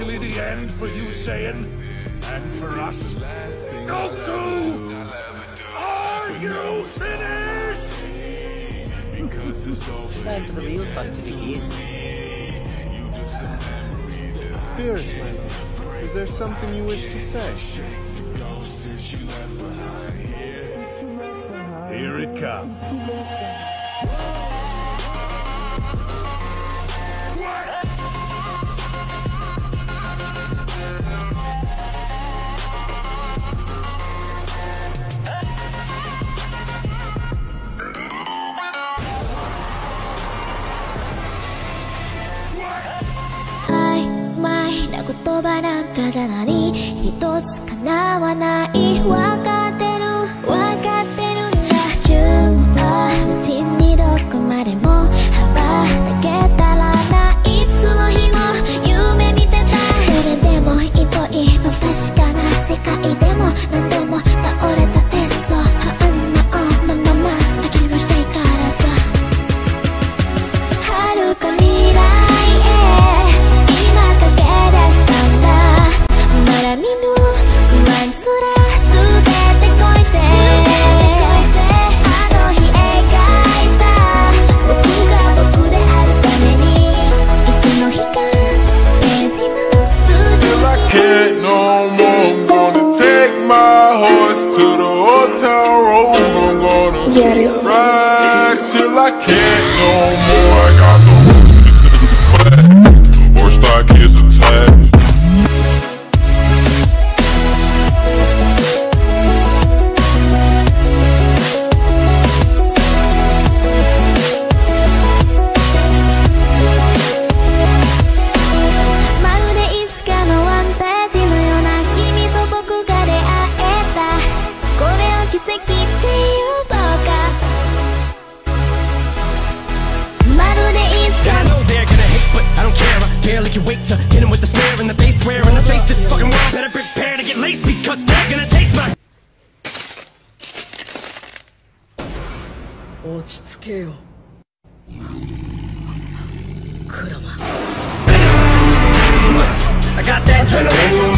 really the end for you saying, and for us. Go! Are you finished? Time for the real fun to begin. Beerus, my lord, is there something you wish to say? Here it comes. 言葉なんかじゃな何一つ叶わない。to the hotel room. I'm gonna yeah. till I can't. like can wait to hit him with the snare and the bass wear in the face this fucking world better prepare to get laced because they're gonna taste my I got that